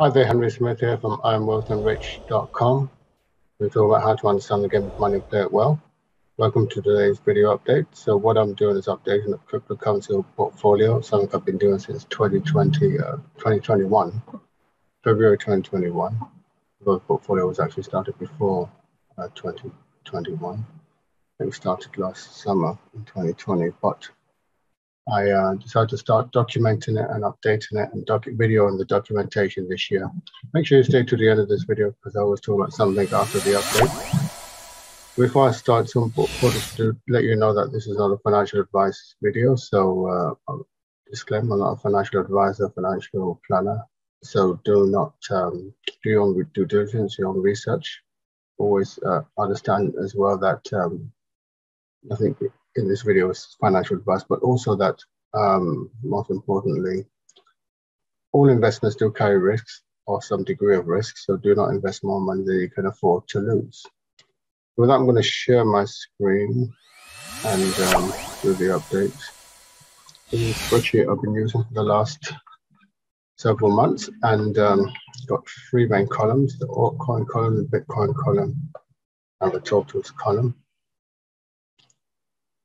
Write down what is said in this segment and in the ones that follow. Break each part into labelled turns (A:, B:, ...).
A: Hi there, Henry Smith here from IamWealthyAndRich.com. We talk about how to understand the game of money and play it well. Welcome to today's video update. So what I'm doing is updating the cryptocurrency portfolio, something I've been doing since 2020, uh, 2021, February 2021. The portfolio was actually started before uh, 2021. It started last summer in 2020, but I uh, decided to start documenting it and updating it and docu- video on the documentation this year. Make sure you stay to the end of this video because I always talk about something after the update. Before I start, it's important to let you know that this is not a financial advice video. So, uh, disclaimer, I'm not a financial advisor, financial planner. So do not um, do your own due diligence, your own research. Always uh, understand as well that um, nothing in this video is financial advice, but also that um, most importantly, all investments do carry risks or some degree of risk, so do not invest more money than you can afford to lose. With that, I'm going to share my screen and um, do the updates. The spreadsheet I've been using for the last several months and um, got three main columns, the altcoin column, the Bitcoin column, and the totals column.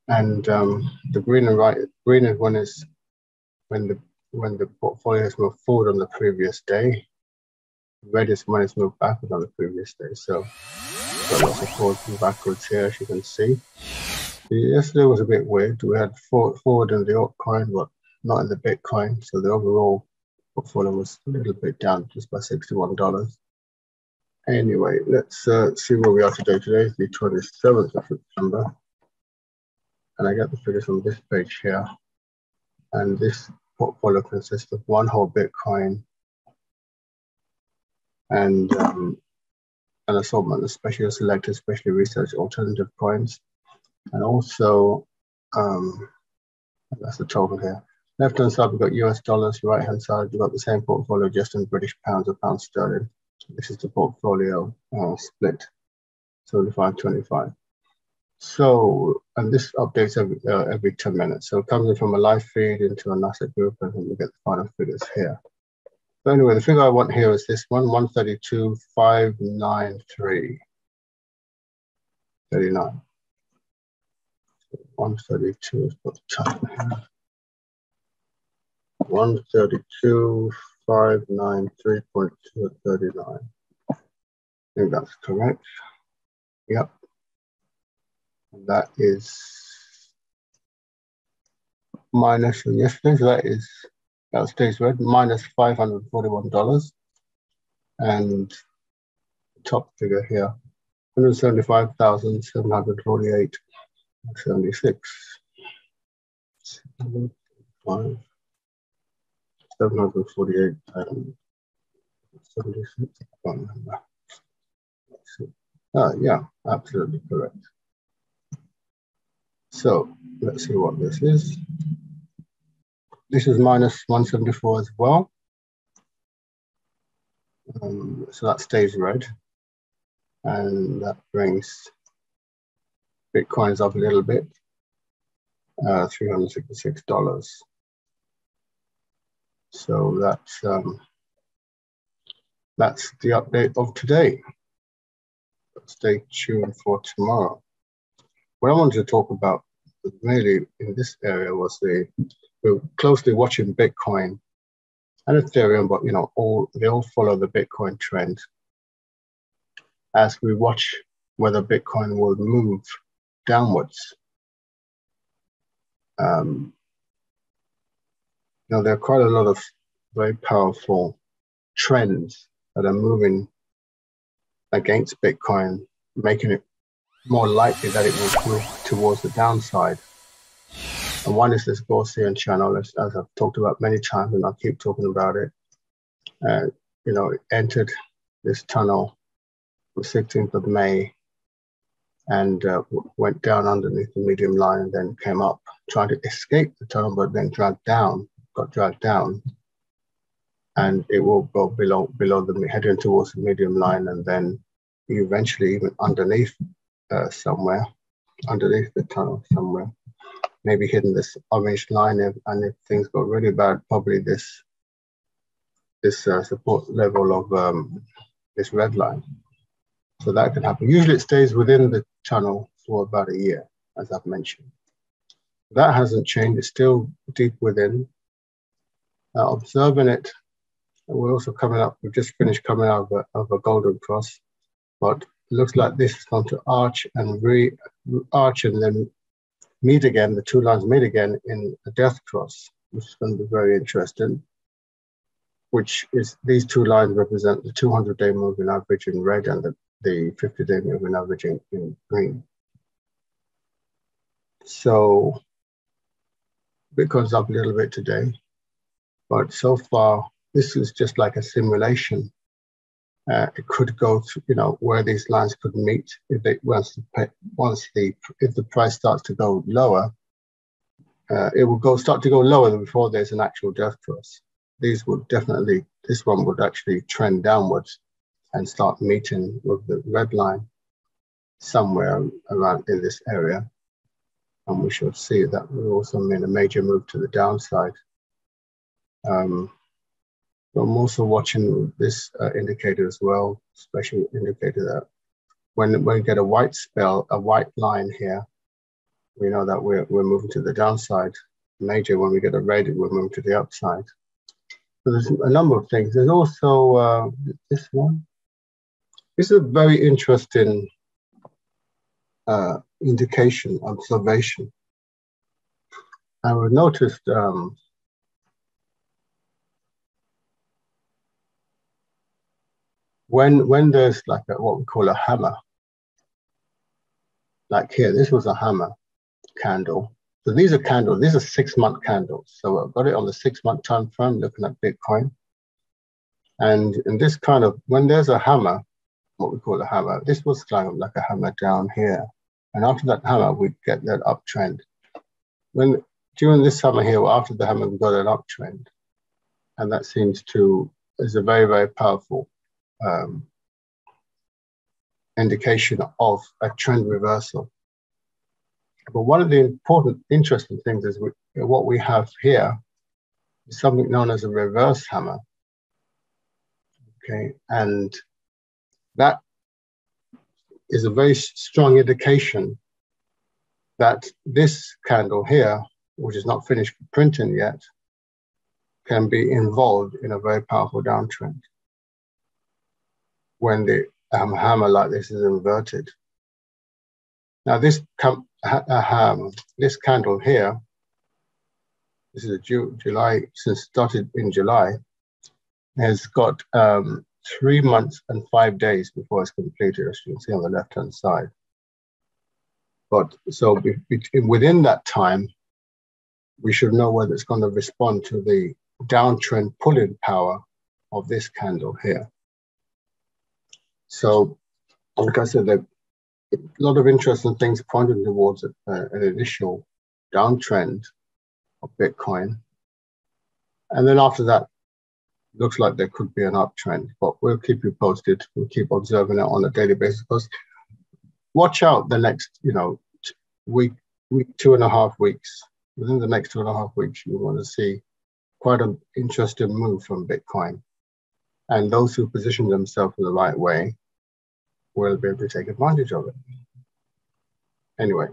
A: And um, the green and right, green is when is when the when the portfolio has moved forward on the previous day. Red is when it's moved backward on the previous day. So got lots of forwards and backwards here, as you can see. Yesterday was a bit weird. We had forward in the altcoin, but not in the Bitcoin. So the overall portfolio was a little bit down just by $61. Anyway, let's uh, see where we are today. Today is the 27th of September and I get the figures from this page here. And this portfolio consists of one whole Bitcoin and um, an assortment of specially selected, specially researched alternative coins. And also, um, that's the total here. Left hand side, we've got US dollars. Right hand side, we've got the same portfolio just in British pounds or pounds sterling. This is the portfolio uh, split 75 25. So, and this updates every, uh, every 10 minutes. So it comes in from a live feed into an asset group and then we get the final figures here. But anyway, the figure I want here is this one, 132,593. 39. 132 is what the here. 132,593.239. I think that's correct. Yep that is minus from yesterday, so that is that stays red, minus $541. And top figure here, 175,748 76. 748 and 76. I can't remember. Uh, yeah, absolutely correct. So let's see what this is. This is minus 174 as well. Um, so that stays red. And that brings Bitcoins up a little bit, uh, $366. So that's, um, that's the update of today. Stay tuned for tomorrow. What I wanted to talk about really in this area was the we're closely watching Bitcoin and Ethereum, but you know, all they all follow the Bitcoin trend as we watch whether Bitcoin will move downwards. Um, you know, there are quite a lot of very powerful trends that are moving against Bitcoin, making it more likely that it will move towards the downside. And one is this Gaussian channel, as, as I've talked about many times, and I'll keep talking about it. Uh, you know, it entered this tunnel on the 16th of May and uh, went down underneath the medium line and then came up, trying to escape the tunnel, but then dragged down, got dragged down. And it will go below, below the heading towards the medium line and then eventually even underneath uh, somewhere, underneath the tunnel somewhere, maybe hidden this orange line. If, and if things got really bad, probably this this uh, support level of um, this red line. So that can happen. Usually it stays within the channel for about a year, as I've mentioned. That hasn't changed. It's still deep within. Uh, observing it, we're also coming up, we've just finished coming out of a, of a golden cross, but looks like this is going to arch and re arch and then meet again, the two lines meet again in a death cross, which is going to be very interesting which is these two lines represent the 200 day moving average in red and the, the 50 day moving average in, in green. So Bitcoin's up a little bit today, but so far this is just like a simulation. Uh, it could go to, you know, where these lines could meet if they once the once the if the price starts to go lower, uh, it will go start to go lower than before there's an actual death cross these would definitely, this one would actually trend downwards and start meeting with the red line somewhere around in this area. And we shall see that will also mean a major move to the downside. Um, I'm also watching this uh, indicator as well, special indicator that when, when we get a white spell, a white line here, we know that we're, we're moving to the downside. Major, when we get a red, we're moving to the upside. So there's a number of things. There's also uh, this one. This is a very interesting uh, indication, observation. I noticed um, when when there's like a, what we call a hammer, like here, this was a hammer candle, so these are candles. These are six month candles. So I've got it on the six month time frame looking at Bitcoin. And in this kind of, when there's a hammer, what we call a hammer, this was kind of like a hammer down here. And after that hammer, we get that uptrend. When during this hammer here, after the hammer, we got an uptrend. And that seems to, is a very, very powerful um, indication of a trend reversal. But one of the important, interesting things is we, what we have here is something known as a reverse hammer. Okay, and that is a very strong indication that this candle here, which is not finished printing yet, can be involved in a very powerful downtrend when the um, hammer like this is inverted. Now this com- um, this candle here, this is a Ju- July, since started in July, has got um, three months and five days before it's completed, as you can see on the left-hand side. But so within that time, we should know whether it's going to respond to the downtrend pulling power of this candle here. So, like I said, a lot of interesting things pointing towards uh, an initial downtrend of Bitcoin. And then after that, looks like there could be an uptrend, but we'll keep you posted. We'll keep observing it on a daily basis because watch out the next, you know, week, week, two and a half weeks. Within the next two and a half weeks, you want to see quite an interesting move from Bitcoin. And those who position themselves in the right way will be able to take advantage of it. Anyway,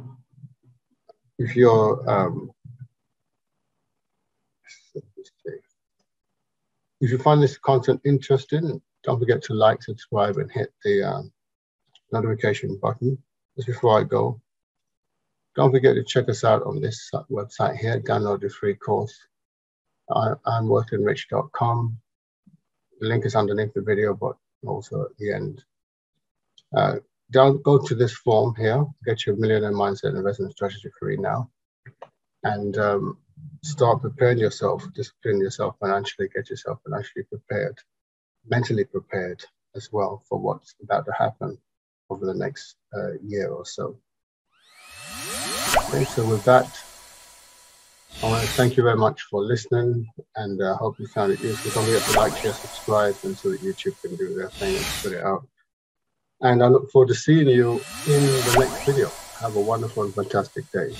A: if you're um, if you find this content interesting, don't forget to like, subscribe, and hit the um, notification button. Just before I go, don't forget to check us out on this website here. Download the free course. I, I'm wealthyandrich.com. The link is underneath the video, but also at the end. Uh, don't go to this form here, get your millionaire mindset investment strategy free now, and um, start preparing yourself, discipline yourself financially, get yourself financially prepared, mentally prepared as well for what's about to happen over the next uh, year or so. Okay, so with that, I want to thank you very much for listening and I uh, hope you found it useful. Don't forget to like, share, subscribe, and so that YouTube can do their thing and put it out. And I look forward to seeing you in the next video. Have a wonderful and fantastic day.